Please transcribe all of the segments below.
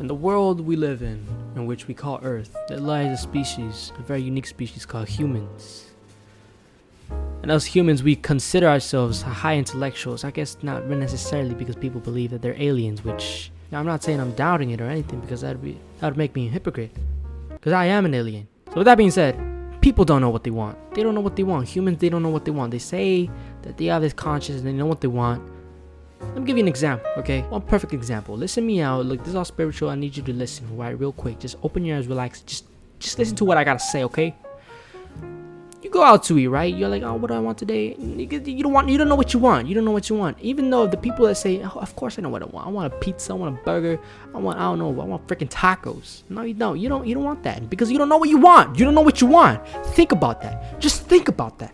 In the world we live in, in which we call Earth, there lies a species, a very unique species called humans. And as humans, we consider ourselves high intellectuals. I guess not necessarily because people believe that they're aliens, which now I'm not saying I'm doubting it or anything because that'd be that would make me a hypocrite. Because I am an alien. So with that being said, people don't know what they want. They don't know what they want. Humans, they don't know what they want. They say that they have this conscience and they know what they want. Let me give you an example, okay? One perfect example. Listen me out. Look, this is all spiritual. I need you to listen, right? Real quick. Just open your eyes, relax. Just just listen to what I gotta say, okay? You go out to eat, right? You're like, oh, what do I want today? You, don't want, you don't know what you want. You don't know what you want. Even though the people that say, oh, of course I know what I want. I want a pizza. I want a burger. I want, I don't know. I want freaking tacos. No, you don't. You don't. You don't want that because you don't know what you want. You don't know what you want. Think about that. Just think about that.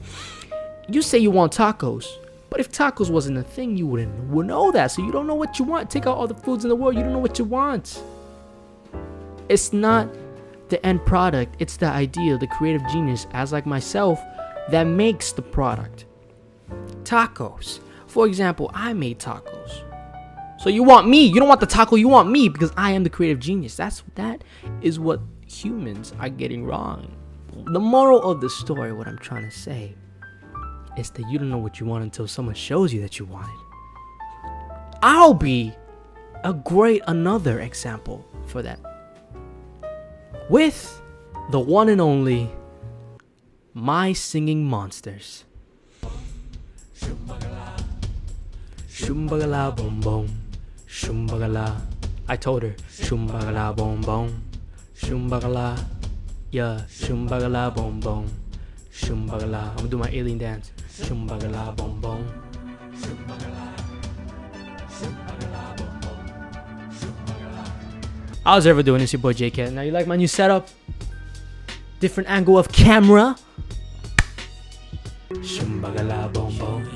You say you want tacos. But if tacos wasn't a thing, you wouldn't know that. So you don't know what you want. Take out all the foods in the world. You don't know what you want. It's not the end product. It's the idea, the creative genius, as like myself, that makes the product. Tacos. For example, I made tacos. So you want me. You don't want the taco. You want me because I am the creative genius. That's that is what humans are getting wrong. The moral of the story, what I'm trying to say, is that you don't know what you want until someone shows you that you want it. I'll be a great another example for that. With the one and only My Singing Monsters. Shumbagala boom boom. Shumbagala. I told her. Shumbagala boom boom. Shumbagala. Yeah, Shumbagala boom boom. Shumbagala. I'm gonna do my alien dance. Shumbagala boom boom. How's everyone doing? It's your boy JK. Now you like my new setup? Different angle of camera. Shumbagala boom boom.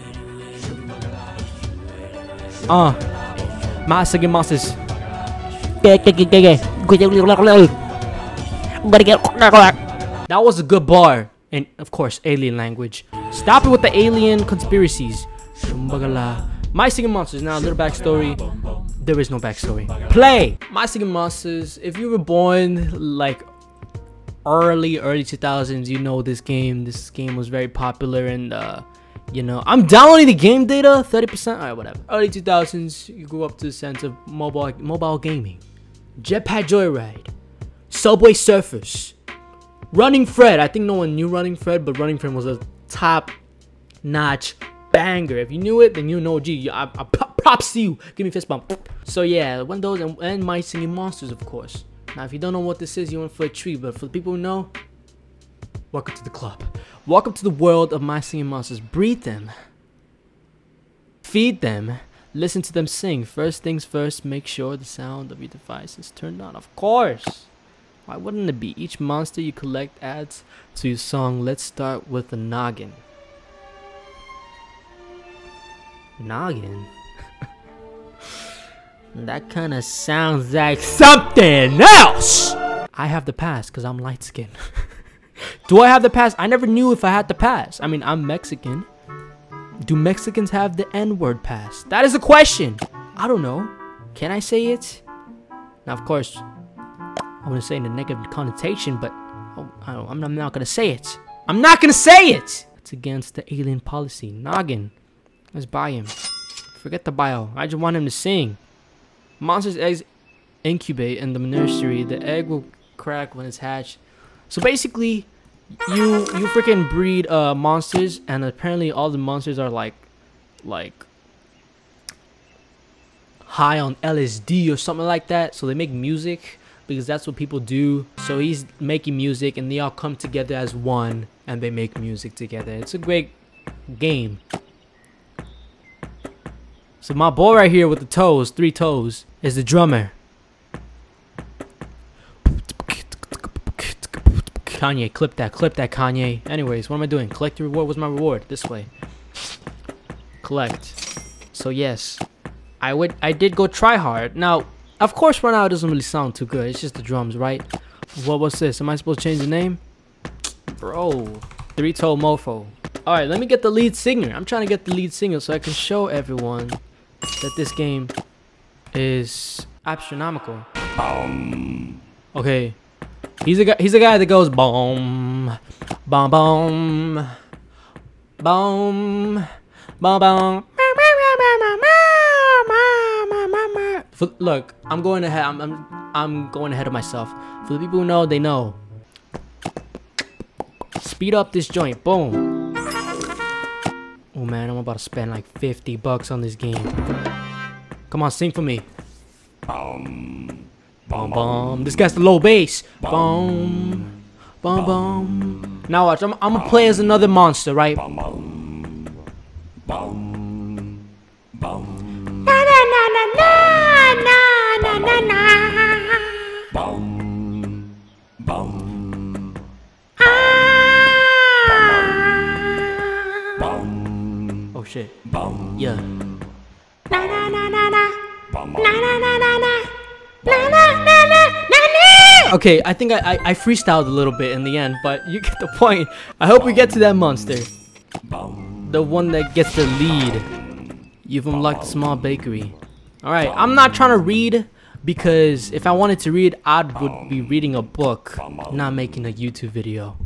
Uh, my second monsters. That was a good bar. And of course, alien language. Stop it with the alien conspiracies. My Singing Monsters. Now, a little backstory. There is no backstory. Play! My Singing Monsters. If you were born like early, early 2000s, you know this game. This game was very popular and, uh, you know, I'm downloading the game data 30%. Alright, whatever. Early 2000s, you grew up to the sense of mobile mobile gaming. Jetpack Joyride. Subway Surfers. Running Fred. I think no one knew Running Fred, but Running Fred was a top notch banger. If you knew it, then you know, gee, I, I props to you. Give me fist bump. So yeah, one of those and, and My Singing Monsters, of course. Now, if you don't know what this is, you're in for a treat. But for the people who know, welcome to the club. Welcome to the world of My Singing Monsters. Breed them. Feed them. Listen to them sing. First things first, make sure the sound of your device is turned on. Of course. Why wouldn't it be? Each monster you collect adds to your song. Let's start with the noggin. Noggin? that kind of sounds like something else! I have the pass because I'm light skinned. Do I have the pass? I never knew if I had the pass. I mean, I'm Mexican. Do Mexicans have the N-word pass? That is a question. I don't know. Can I say it? Now, of course, I want to say in a negative connotation, but oh, I'm, I'm not going to say it. I'm not going to say it! It's against the alien policy. Noggin. Let's buy him. Forget the bio. I just want him to sing. Monsters' eggs incubate in the nursery. The egg will crack when it's hatched. So basically, you you freaking breed uh monsters, and apparently all the monsters are like, like high on LSD or something like that. So they make music because that's what people do. So he's making music, and they all come together as one, and they make music together. It's a great game. So my boy right here with the toes, three toes, is the drummer. Kanye, clip that, clip that, Kanye. Anyways, what am I doing? Collect the reward. What's my reward? This way. Collect. So yes, I would. I did go try hard. Now, of course, right now it doesn't really sound too good. It's just the drums, right? What was this? Am I supposed to change the name? Bro, three toe mofo. All right, let me get the lead singer. I'm trying to get the lead singer so I can show everyone that this game is astronomical. Okay. He's a guy he's a guy that goes boom boom boom boom boom boom For, look, I'm going ahead. I'm, I'm I'm going ahead of myself. For the people who know, they know. Speed up this joint. Boom. Oh man, I'm about to spend like 50 bucks on this game. Come on, sing for me. Boom, boom. This guy's the low bass. Boom, boom, boom. Now watch. I'm, I'm gonna play as another monster, right? Boom, boom, Oh. Yeah. Na na na na na. Na na na na na. Na na na na na na. Okay, I think I, I I freestyled a little bit in the end, but you get the point. I hope we get to that monster. The one that gets the lead. You've unlocked a small bakery. Alright, I'm not trying to read because if I wanted to read, I would be reading a book, not making a YouTube video.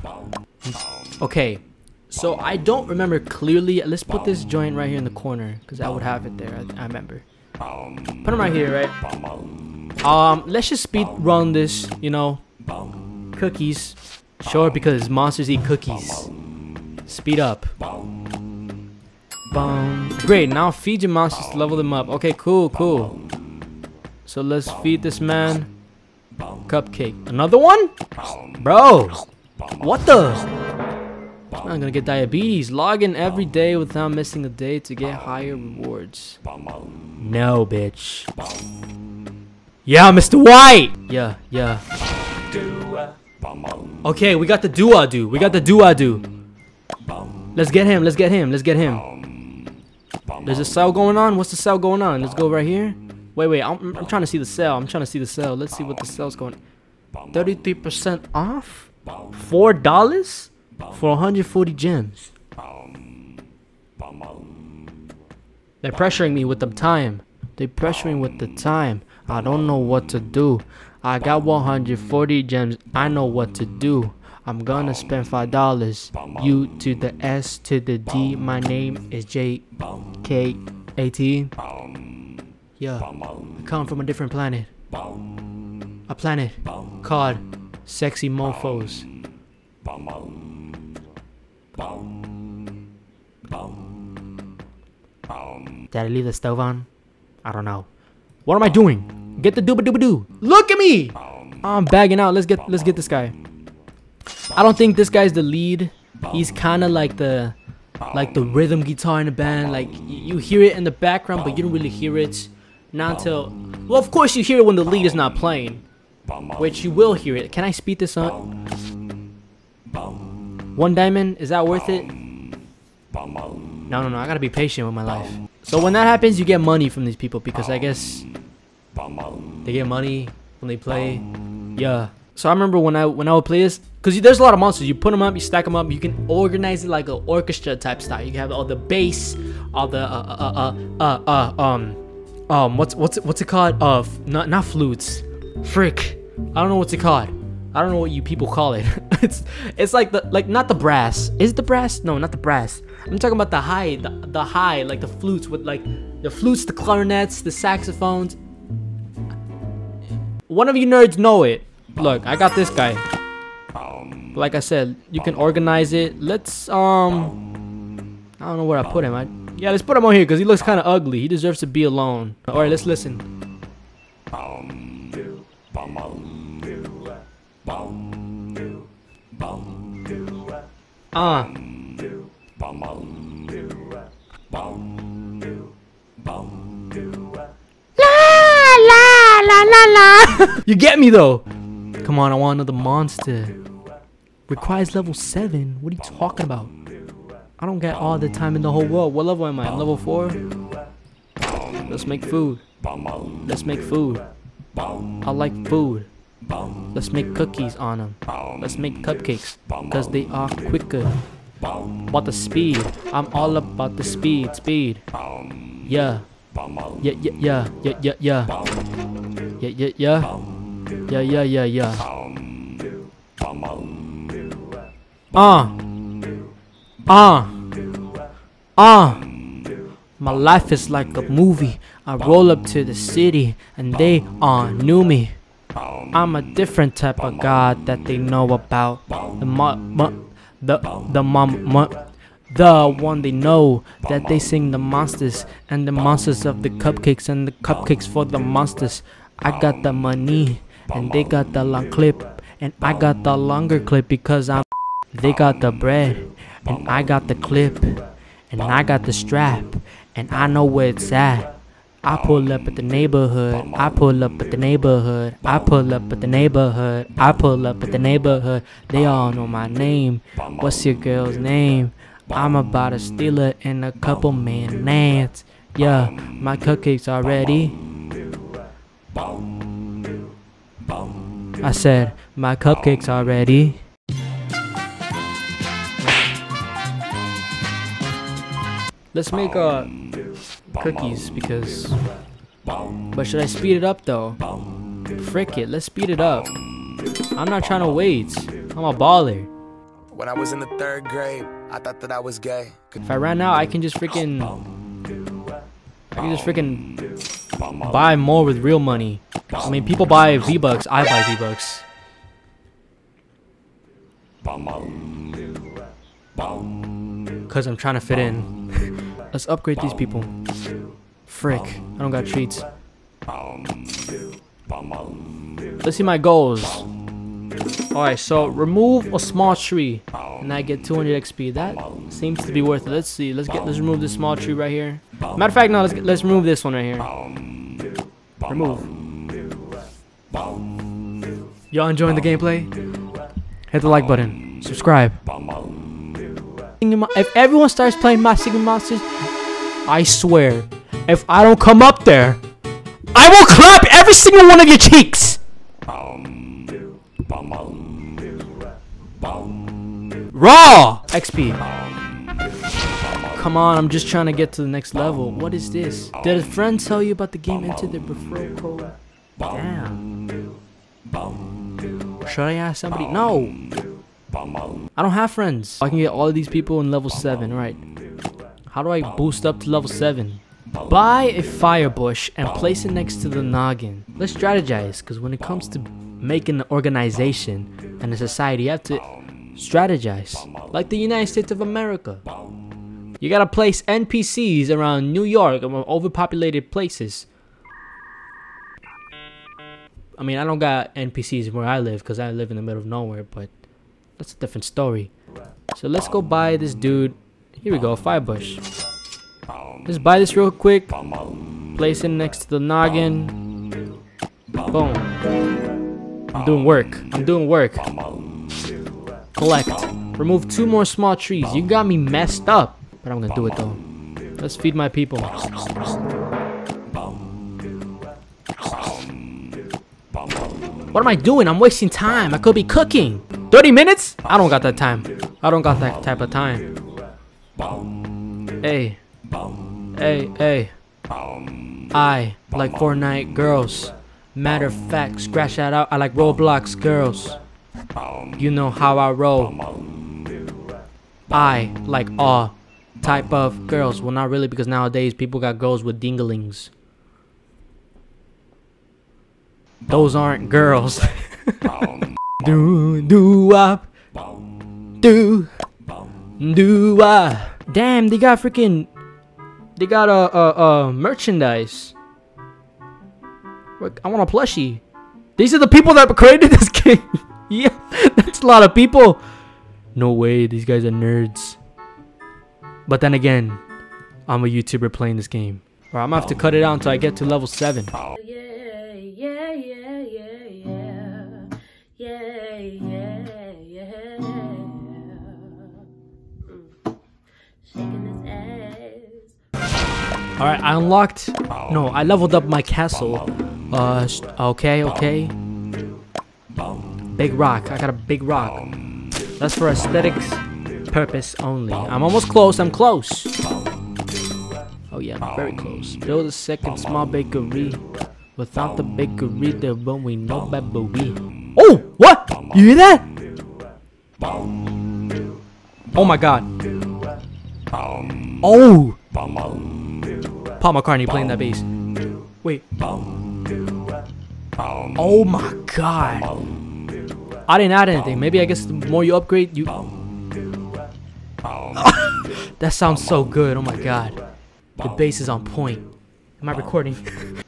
Okay, so I don't remember clearly. Let's put this joint right here in the corner because I would have it there. I, I remember. Put them right here, right? Um, let's just speed run this. You know, cookies. Sure, because monsters eat cookies. Speed up. Boom. Great. Now feed your monsters to level them up. Okay, cool, cool. So let's feed this man cupcake. Another one? Bro, what the? Man gonna get diabetes. Log in every day without missing a day to get higher rewards. No, bitch. Yeah, Mr. White. Yeah, yeah. Okay, we got the dua do. We got the dua do. Let's get him. Let's get him. Let's get him. There's a cell going on. What's the cell going on? Let's go right here. Wait, wait. I'm, I'm trying to see the cell. I'm trying to see the cell. Let's see what the cell's going. 33% off? Four dollars for 140 gems. They're pressuring me with the time. They're pressuring with the time. I don't know what to do. I got 140 gems. I know what to do. I'm gonna spend five dollars. U to the S to the D. My name is J K A T. Yeah, I come from a different planet. A planet called Sexy Mofos. Did I leave the stove on? I don't know. What am I doing? Get the dooba dooba doo. Look at me! I'm bagging out. Let's get let's get this guy. I don't think this guy's the lead. He's kind of like the like the rhythm guitar in the band. Like you hear it in the background, but you don't really hear it. Not until well, of course you hear it when the lead is not playing, which you will hear it. Can I speed this up? One diamond is that worth it? No, no, no. I gotta be patient with my life. So when that happens, you get money from these people because I guess they get money when they play. Yeah. So I remember when I when I would play this, because there's a lot of monsters. You put them up, you stack them up. You can organize it like an orchestra type style. You can have all the bass, all the uh uh uh uh, uh um um what's what's what's it called? Uh, not not flutes. Frick, I don't know what's it called. I don't know what you people call it. it's it's like the like not the brass. Is it the brass? No, not the brass. I'm talking about the high, the, the high, like the flutes with like the flutes, the clarinets, the saxophones. One of you nerds know it. Look, I got this guy. Like I said, you can organize it. Let's um, I don't know where I put him. I yeah, let's put him on here because he looks kind of ugly. He deserves to be alone. All right, let's listen. Ah. Uh. La la la la la. you get me though. Come on, I want another monster. Requires level 7. What are you talking about? I don't get all the time in the whole world. What level am I? Level 4? Let's make food. Let's make food. I like food. Let's make cookies on them. Let's make cupcakes. Because they are quicker. About the speed. I'm all about the speed. Speed. Yeah. Yeah, yeah, yeah, yeah, yeah, yeah. Yeah, yeah, yeah. Yeah, yeah, yeah, yeah. Uh. Uh. Uh. My life is like a movie. I roll up to the city and they all knew me. I'm a different type of god that they know about. The mo- mo- the the mom mo- the one they know that they sing the monsters and the monsters of the cupcakes and the cupcakes for the monsters. I got the money and they got the long clip and I got the longer clip because I'm they got the bread and I got the clip and I got the strap and I know where it's at. I pull up at the neighborhood. I pull up at the neighborhood. I pull up at the neighborhood. I pull up at the neighborhood. They all know my name. What's your girl's name? I'm about to steal it in a couple minutes. Yeah, my cupcakes are ready. I said, my cupcakes are ready. Let's make uh cookies because but should I speed it up though? Frick it, let's speed it up. I'm not trying to wait. I'm a baller. When I was in the third grade, I thought that I was gay. If I ran out, I can just freaking I can just freaking buy more with real money. I mean, people buy V-Bucks, I buy V-Bucks. Cause I'm trying to fit in. Let's upgrade these people. Frick, I don't got treats. Let's see my goals. Alright, so remove a small tree and I get 200 XP. That seems to be worth it. Let's see. Let's get let's remove this small tree right here. Matter of fact, no, let's get, let's remove this one right here. Remove. Y'all enjoying the gameplay? Hit the like button. Subscribe. If everyone starts playing My Singing Monsters, I swear, if I don't come up there, I will clap every single one of your cheeks. Raw XP. Come on, I'm just trying to get to the next level. What is this? Did a friend tell you about the game Enter the referral code? Damn. Should I ask somebody? No. I don't have friends. I can get all of these people in level 7, right? How do I boost up to level 7? Buy a fire bush and place it next to the noggin. Let's strategize, because when it comes to making an organization and a society, you have to strategize. Like the United States of America. You gotta place NPCs around New York and overpopulated places. I mean, I don't got NPCs where I live because I live in the middle of nowhere, but that's a different story. So let's go buy this dude. Here we go, Firebush. Let's buy this real quick. Place it next to the noggin. Boom. I'm doing work. I'm doing work. Collect. Remove two more small trees. You got me messed up. But I'm gonna do it though. Let's feed my people. What am I doing? I'm wasting time. I could be cooking. 30 minutes? I don't got that time. I don't got that type of time. Hey. Hey, hey. I like Fortnite girls. Matter of fact, scratch that out. I like Roblox girls. You know how I roll. I like all type of girls. Well, not really because nowadays people got girls with dinglings. Those aren't girls. do do up, Do do wop. Damn, they got freaking. They got a merchandise. I want a plushie. These are the people that created this game. yeah, that's a lot of people. No way, these guys are nerds. But then again, I'm a YouTuber playing this game. Or I'm gonna have to cut it out until I get to level 7. Yeah, yeah, yeah, yeah, yeah. Yeah, yeah, yeah. Mm. Alright, I unlocked. No, I leveled up my castle. Uh, okay, okay. Big rock. I got a big rock. That's for aesthetics purpose only. I'm almost close. I'm close. Oh yeah, I'm very close. Build a second small bakery. Without the bakery, there won't be no bakery. Oh, what? You hear that? Oh my god. Oh! Paul McCartney playing that bass. Wait. Oh my god. I didn't add anything. Maybe I guess the more you upgrade, you. that sounds so good. Oh my god. The bass is on point. Am I recording?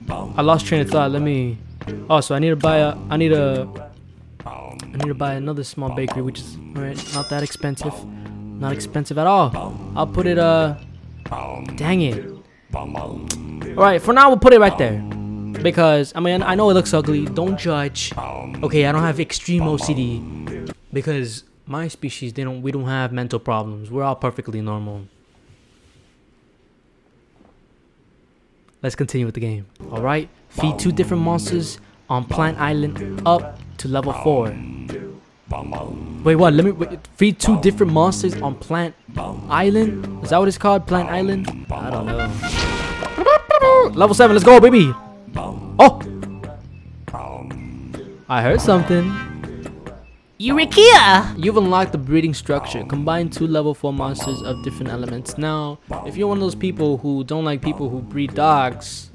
I lost train of thought. Let me. Oh, so I need to buy a. I need a. I need to buy another small bakery, which is alright, not that expensive. Not expensive at all. I'll put it. Uh. Dang it. Alright, for now we'll put it right there. Because I mean I know it looks ugly. Don't judge. Okay, I don't have extreme OCD. Because my species they don't we don't have mental problems. We're all perfectly normal. Let's continue with the game. Alright. Feed two different monsters on Plant Island up to level 4. Wait, what? Let me wait, feed two different monsters on Plant Island? Is that what it's called? Plant Island? I don't know. Level 7, let's go, baby! Oh! I heard something. Eureka! You've unlocked the breeding structure. Combine two level 4 monsters of different elements. Now, if you're one of those people who don't like people who breed dogs,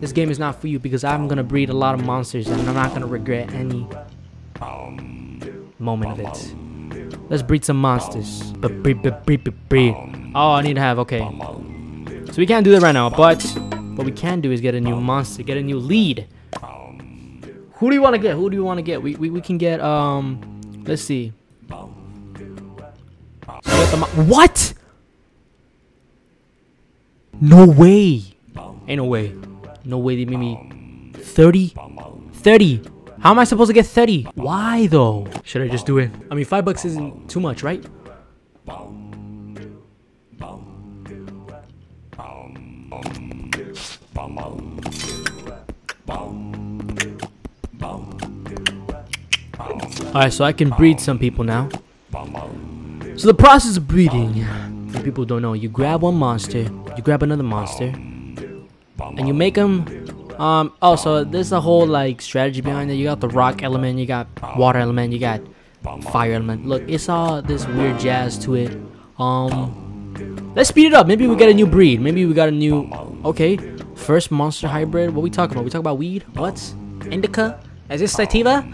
this game is not for you because I'm gonna breed a lot of monsters and I'm not gonna regret any moment of it. Let's breed some monsters. Breed, breed, breed. Oh, I need to have, okay. So we can't do that right now, but what we can do is get a new monster, get a new lead. Who do you want to get? Who do you want to get? We, we, we can get, um, let's see. What? No way. Ain't no way. No way they made me 30? 30. How am I supposed to get 30? Why though? Should I just do it? I mean, five bucks isn't too much, right? Alright, so I can breed some people now. So the process of breeding, for people don't know, you grab one monster, you grab another monster, and you make them. Um. Oh, so there's a whole like strategy behind it. You got the rock element, you got water element, you got fire element. Look, it's all this weird jazz to it. Um. Let's speed it up. Maybe we get a new breed. Maybe we got a new. Okay. First monster hybrid. What we talking about? We talk about weed. What? Indica? Is this sativa?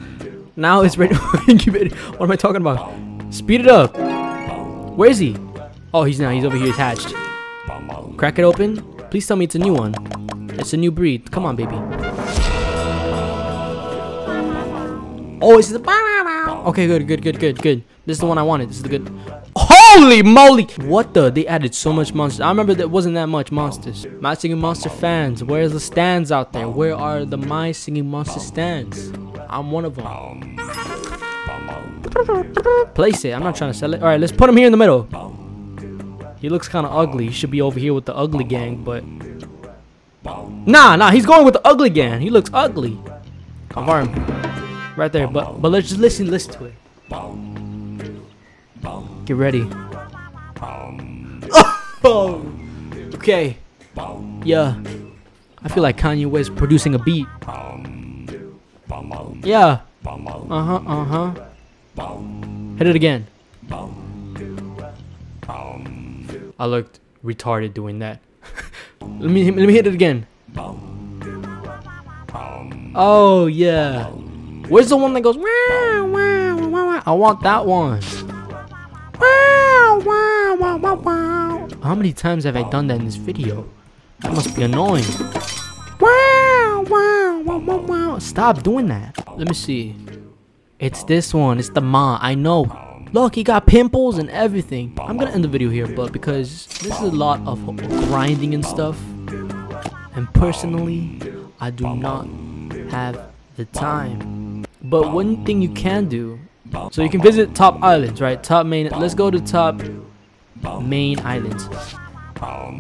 Now it's ready. what am I talking about? Speed it up. Where is he? Oh, he's not. He's over here attached. Crack it open. Please tell me it's a new one. It's a new breed. Come on, baby. Oh, it's the. Okay, good, good, good, good, good. This is the one I wanted. This is the good. Holy moly! What the? They added so much monsters. I remember there wasn't that much monsters. My Singing Monster fans, where's the stands out there? Where are the My Singing Monster stands? I'm one of them. Place it. I'm not trying to sell it. All right, let's put him here in the middle. He looks kind of ugly. He should be over here with the ugly gang, but nah, nah. He's going with the ugly gang. He looks ugly. Confirm. Right there. But but let's just listen. Listen to it. Get ready. Oh. Okay. Yeah. I feel like Kanye West producing a beat. Yeah. Uh huh. Uh huh. Hit it again. I looked retarded doing that. let me let me hit it again. Oh yeah. Where's the one that goes? Wow, wow, wow, wow. I want that one. Wow, wow, wow, wow, wow. How many times have I done that in this video? That must be annoying. Wow, wow, wow, wow, wow. Stop doing that. Let me see. It's this one. It's the Ma. I know. Look, he got pimples and everything. I'm gonna end the video here, but because this is a lot of grinding and stuff, and personally, I do not have the time. But one thing you can do, so you can visit top islands, right? Top main. Let's go to top main islands.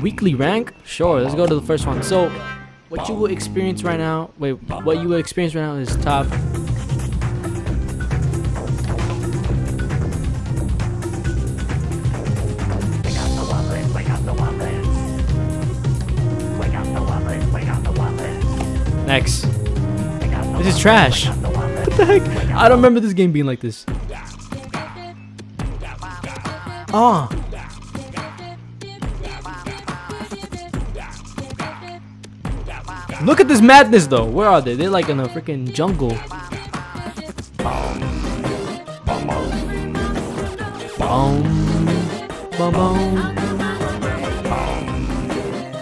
Weekly rank? Sure. Let's go to the first one. So, what you will experience right now. Wait, what you will experience right now is top X. This is trash. What the heck? I don't remember this game being like this. Ah. Look at this madness though. Where are they? They're like in a freaking jungle. Boom. Boom, boom.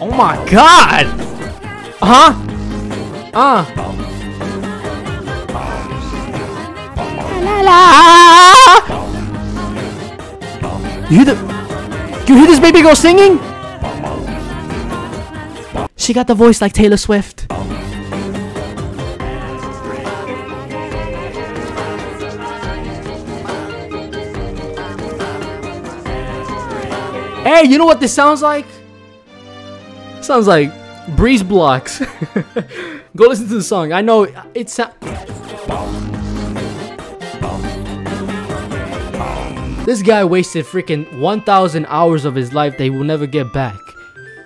Oh my god! Uh huh? Uh. La la. You hear the? You hear this baby girl singing? She got the voice like Taylor Swift. Hey, you know what this sounds like? Sounds like Breezeblocks. Go listen to the song. I know it's. This guy wasted freaking 1,000 hours of his life that he will never get back.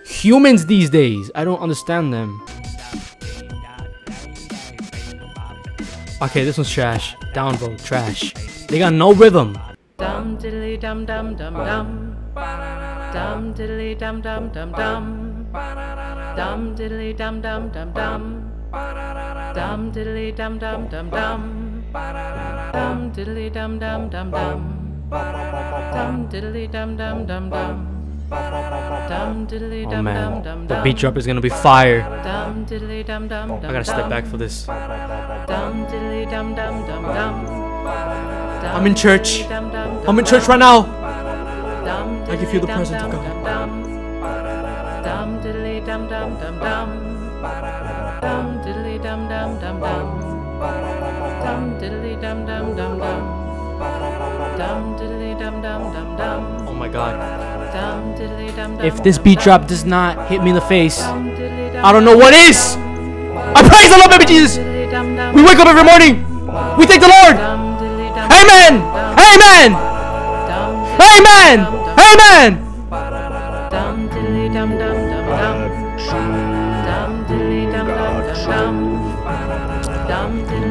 Humans these days, I don't understand them. Okay, this one's trash. Downvote, trash. They got no rhythm. Dum diddly dum dum dum dum. Dum diddly dum dum dum dum. Dum diddly dum dum dum dum. Dum diddly dum dum dum dum. Dum diddly dum dum dum dum. Dum diddly dum dum dum dum. Oh man, the beat drop is gonna be fire. I gotta step back for this. Dum diddly dum dum dum dum. I'm in church. I'm in church right now. I can feel the presence of God. Dum diddly dum dum dum dum. Dum diddly dum dum dum dum. Dum diddly dum dum dum dum. Oh my god. Dum diddly dum dum. If this beat drop does not hit me in the face, Dum diddly dum I don't know what is. I praise the Lord, baby Jesus. diddly dum dum. We wake up every morning. We thank the Lord. Dum diddly dum Amen. dum. Amen. Dum Amen. Amen.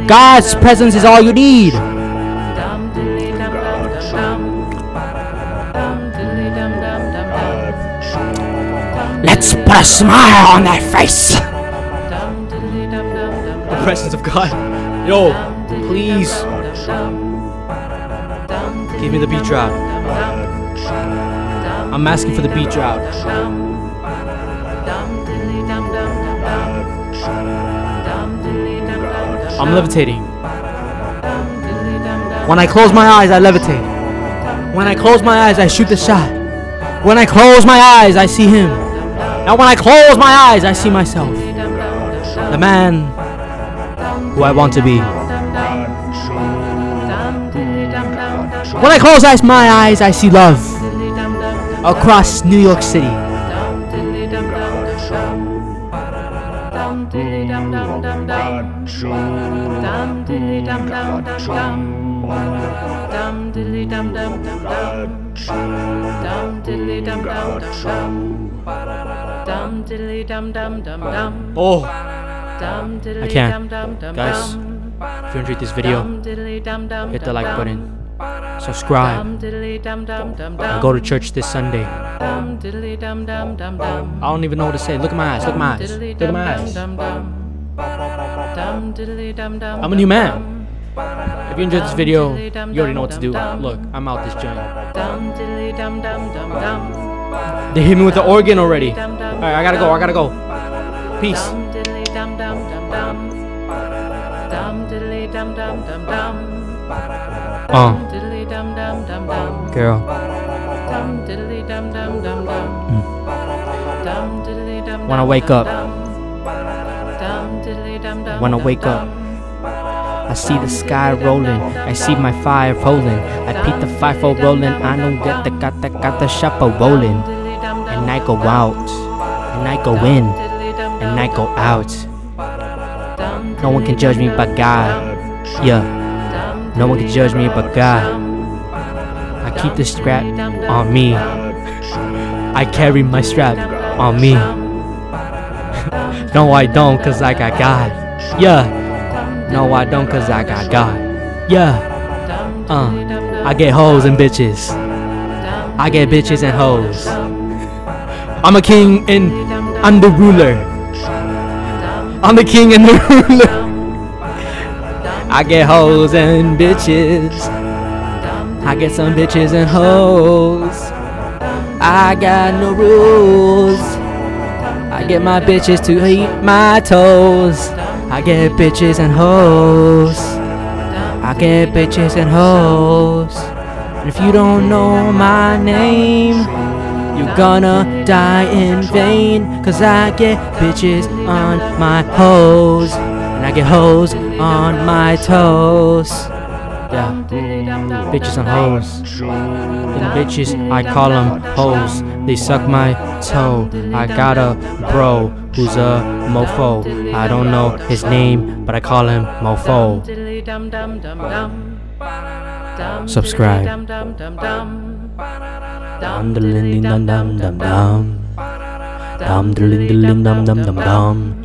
God's presence is all you need. Let's put a smile on that face. The presence of God. Yo, please give me the beat drop. I'm asking for the beat drop. I'm levitating. When I close my eyes, I levitate. When I close my eyes, I shoot the shot. When I close my eyes, I see him. Now, when I close my eyes, I see myself. The man who I want to be. When I close my eyes, I see love across New York City. Oh, I can't. Guys, if you enjoyed this video, hit the like button, subscribe, and go to church this Sunday. I don't even know what to say. Look at my eyes. Look at my eyes. Look at my eyes. I'm a new man. If you enjoyed this video, you already know what to do. Look, I'm out this joint. They hit me with the organ already. Alright, I gotta go. I gotta go. Peace. Uh, dum. girl. I dum wake up. dum. Dum diddly dum dum When I dum wake up. I see the sky rolling. I see my fire rolling. I peep the FIFO rolling. I don't get the got the got the shopper rolling. And I go out. And I go in. And I go out. No one can judge me but God. Yeah. No one can judge me but God. I keep the strap on me. I carry my strap on me. No, I don't, cause I got God. Yeah. No, I don't, cause I got God. Yeah. Uh, I get hoes and bitches. I get bitches and hoes. I'm a king and I'm the ruler. I'm the king and the ruler. I get hoes and bitches. I get some bitches and hoes. I got no rules. I get my bitches to eat my toes. I get bitches and hoes. I get bitches and hoes. And if you don't know my name, you're gonna die in vain. Cause I get bitches on my hoes. And I get hoes on my toes. Yeah, bitches and hoes. Them bitches, I call them hoes. They suck my toe. I got a bro who's a mofo. I don't know his name, but I call him mofo. Subscribe. Dum dum dum dum. Dum dum dum dum dum dum. Dum dum